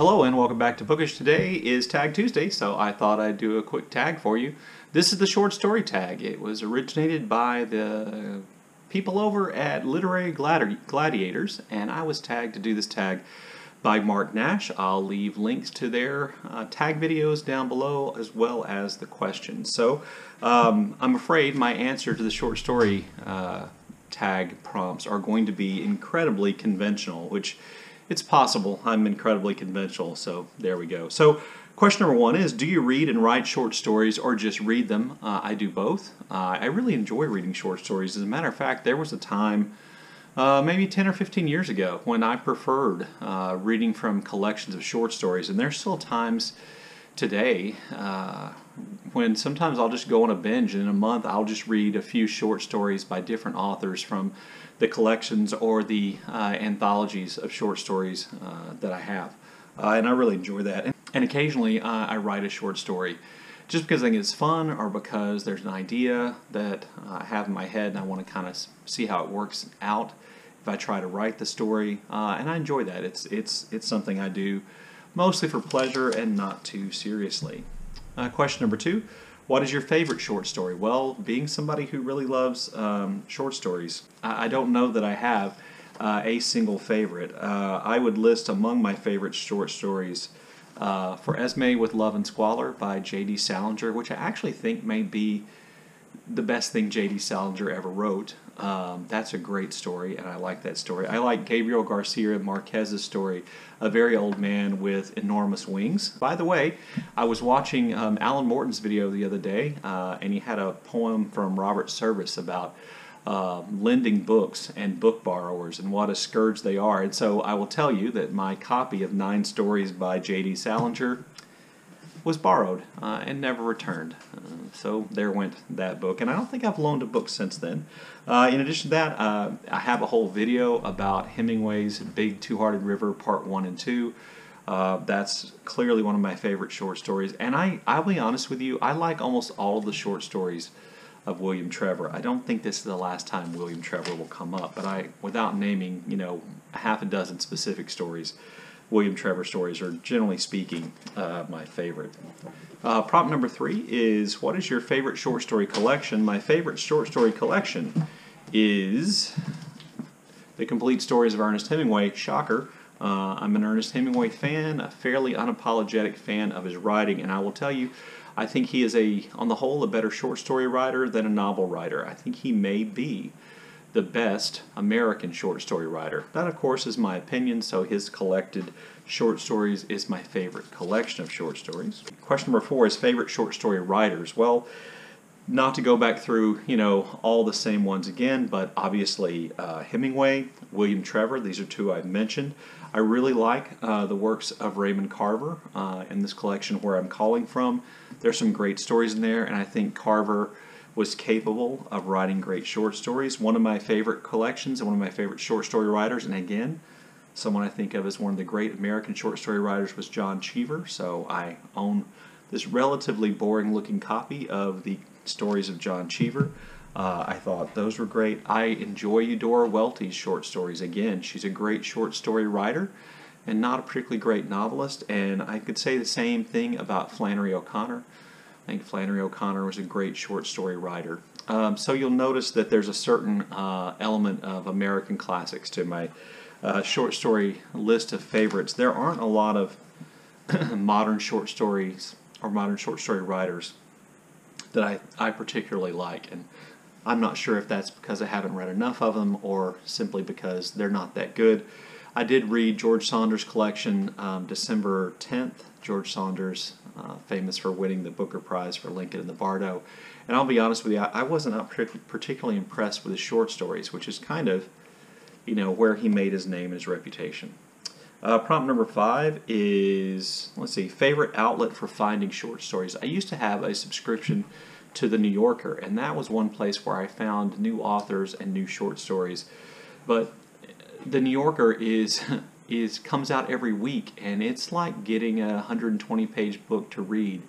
Hello and welcome back to Bookish. Today is Tag Tuesday, so I thought I'd do a quick tag for you. This is the short story tag. It was originated by the people over at Literary Gladi- Gladiators, and I was tagged to do this tag by Marc Nash. I'll leave links to their uh, tag videos down below as well as the questions. So um, I'm afraid my answer to the short story uh, tag prompts are going to be incredibly conventional, which it's possible. I'm incredibly conventional, so there we go. So, question number one is Do you read and write short stories or just read them? Uh, I do both. Uh, I really enjoy reading short stories. As a matter of fact, there was a time. Uh, maybe 10 or 15 years ago, when I preferred uh, reading from collections of short stories, and there's still times today uh, when sometimes I'll just go on a binge and in a month I'll just read a few short stories by different authors from the collections or the uh, anthologies of short stories uh, that I have. Uh, and I really enjoy that. And occasionally uh, I write a short story just because I think it's fun or because there's an idea that I have in my head and I want to kind of see how it works out if I try to write the story. Uh, and I enjoy that. It's, it's, it's something I do mostly for pleasure and not too seriously. Uh, question number two What is your favorite short story? Well, being somebody who really loves um, short stories, I, I, don't know that I have uh, a single favorite. Uh, I would list among my favorite short stories uh, For Esme with Love and Squalor by J.D. Salinger, which I actually think may be the best thing J.D. Salinger ever wrote. Um, that's a great story, and I like that story. I like Gabriel Garcia Marquez's story, A Very Old Man with Enormous Wings. By the way, I was watching um, Alan Morton's video the other day, uh, and he had a poem from Robert Service about uh, lending books and book borrowers and what a scourge they are. And so I will tell you that my copy of Nine Stories by J.D. Salinger was borrowed uh, and never returned. Uh, so there went that book. And I don't think I've loaned a book since then. Uh, in addition to that, uh, I have a whole video about Hemingway's Big Two Hearted River, Part 1 and 2. Uh, that's clearly one of my favorite short stories. And I, I'll be honest with you, I like almost all of the short stories of William Trevor. I don't think this is the last time William Trevor will come up, but I, without naming, you know, half a dozen specific stories, William Trevor stories are, generally speaking, uh, my favorite. Uh, prompt number three is What is your favorite short story collection? My favorite short story collection is The Complete Stories of Ernest Hemingway. Shocker. Uh, I'm an Ernest Hemingway fan, a fairly unapologetic fan of his writing, and I will tell you, I think he is a, on the whole, a better short story writer than a novel writer. I think he may be the best American short story writer. That, of course, is my opinion, so his collected short stories is my favorite collection of short stories. Question number four is favorite short story writers. Well, not to go back through, you know, all the same ones again, but obviously uh, Hemingway, William Trevor, these are two I've mentioned. I really like uh, the works of Raymond Carver uh, in this collection, Where I'm Calling From. There's some great stories in there, and I think Carver was capable of writing great short stories. One of my favorite collections and one of my favorite short story writers, and again, someone I think of as one of the great American short story writers was John Cheever. So I own this relatively boring looking copy of the stories of John Cheever. Uh, I thought those were great. I enjoy Eudora Welty's short stories. Again, she's a great short story writer and not a particularly great novelist. And I could say the same thing about Flannery O'Connor. I think Flannery O'Connor was a great short story writer. Um, so you'll notice that there's a certain uh, element of American classics to my uh, short story list of favorites. There aren't a lot of modern short stories or modern short story writers that I, I particularly like. And I'm not sure if that's because I haven't read enough of them or simply because they're not that good. I did read George Saunders' collection um, December 10th. George Saunders, uh, famous for winning the Booker Prize for Lincoln in the Bardo. And I'll be honest with you, I, I wasn't particularly impressed with his short stories, which is kind of, you know, where he made his name and his reputation. Uh, prompt number five is let's see, favorite outlet for finding short stories. I used to have a subscription to the New Yorker, and that was one place where I found new authors and new short stories. But the New Yorker is is comes out every week, and it's like getting a 120 page book to read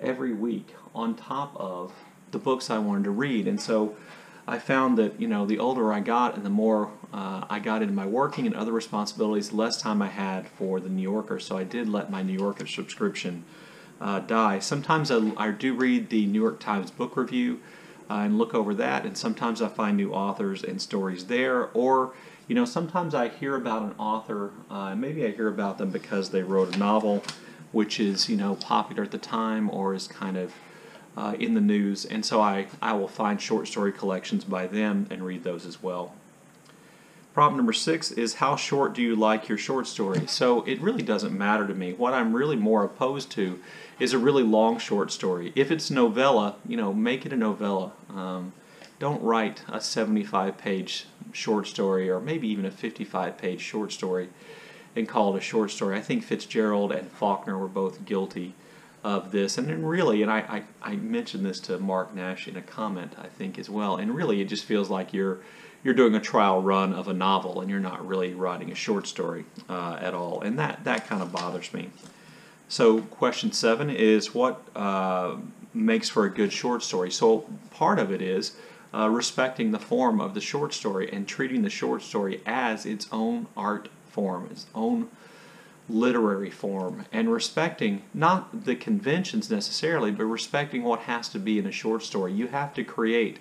every week on top of the books I wanted to read. And so I found that you know the older I got and the more uh, I got into my working and other responsibilities, less time I had for the New Yorker. So I did let my New Yorker subscription uh, die. Sometimes I, I, do read the New York Times book review uh, and look over that, and sometimes I find new authors and stories there. Or you know sometimes I hear about an author, uh, maybe I hear about them because they wrote a novel, which is you know popular at the time or is kind of uh, in the news, and so I, I will find short story collections by them and read those as well. Problem number six is how short do you like your short story? So it really doesn't matter to me. What I'm really more opposed to is a really long short story. If it's novella, you know, make it a novella. Um, don't write a 75 page short story or maybe even a 55 page short story and call it a short story. I think Fitzgerald and Faulkner were both guilty of this. And then really, and I, I, I, mentioned this to Marc Nash in a comment, I think, as well. And really, it just feels like you're you're doing a trial run of a novel and you're not really writing a short story uh, at all. And that, that kind of bothers me. So, question seven is what uh, makes for a good short story? So, part of it is uh, respecting the form of the short story and treating the short story as its own art form, its own literary form and respecting not the conventions necessarily, but respecting what has to be in a short story. You have to create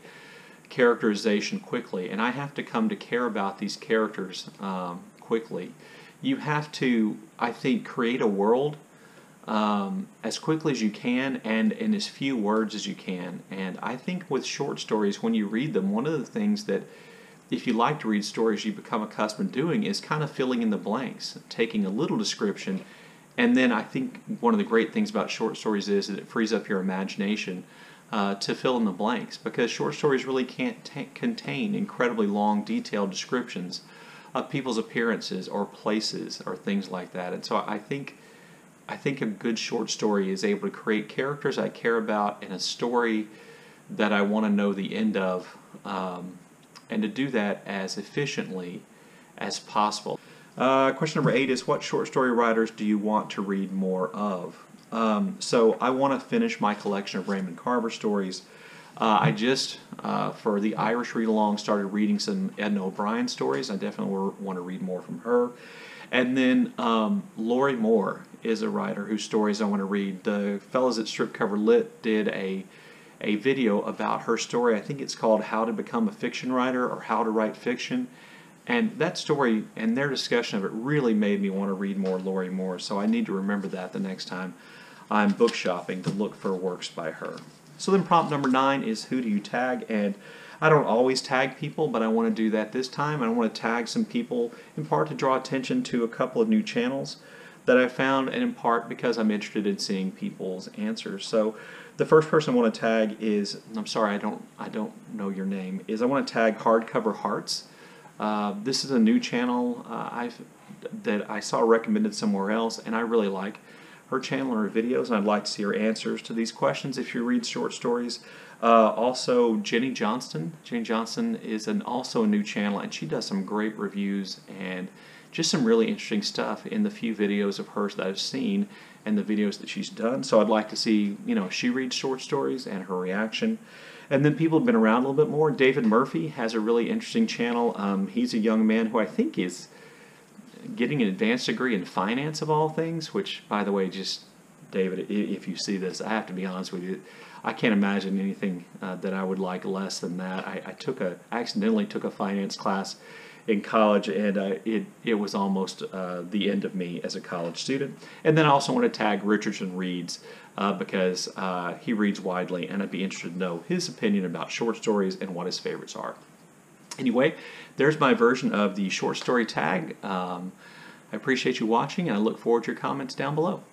characterization quickly, and I have to come to care about these characters um, quickly. You have to, I think, create a world um, as quickly as you can and in as few words as you can. And I think with short stories, when you read them, one of the things that if you like to read stories, you become accustomed to doing is kind of filling in the blanks, taking a little description. And then I think one of the great things about short stories is that it frees up your imagination uh, to fill in the blanks because short stories really can't t- contain incredibly long, detailed descriptions of people's appearances or places or things like that. And so I think. I think a good short story is able to create characters I care about and a story that I want to know the end of um, and to do that as efficiently as possible. Uh, question number eight is What short story writers do you want to read more of? Um, so I want to finish my collection of Raymond Carver stories. Uh, I just, uh, for the Irish read along, started reading some Edna O'Brien stories. I definitely want to read more from her. And then um, Lorrie Moore is a writer whose stories I want to read. The fellows at Stripped Cover Lit did a a video about her story. I think it's called How to Become a Fiction Writer or How to Write Fiction. And that story and their discussion of it really made me want to read more Lorrie Moore. So I need to remember that the next time I'm book shopping to look for works by her. So then prompt number nine is who do you tag? And I don't always tag people, but I want to do that this time. I want to tag some people in part to draw attention to a couple of new channels that I found, and in part because I'm interested in seeing people's answers. So the first person I want to tag is I'm sorry I don't I don't know your name is I want to tag Hardcover Hearts. Uh, this is a new channel uh, I've that I saw recommended somewhere else, and I really like her channel and her videos, and I'd like to see her answers to these questions if you read short stories. Uh, also, Jennie Johnston. Jennie Johnston is an also a new channel, and she does some great reviews and just some really interesting stuff in the few videos of hers that I've seen and the videos that she's done. So I'd like to see, you know, she reads short stories and her reaction. And then people have been around a little bit more. David Murphy has a really interesting channel. Um, he's a young man who I think is getting an advanced degree in finance of all things, which, by the way, just David, if you see this, I have to be honest with you. I can't imagine anything uh, that I would like less than that. I, I took a accidentally took a finance class in college, and uh, it it was almost uh, the end of me as a college student. And then I also want to tag Richardson Reads uh, because uh, he reads widely, and I'd be interested to know his opinion about short stories and what his favorites are. Anyway, there's my version of the short story tag. Um, I appreciate you watching, and I look forward to your comments down below.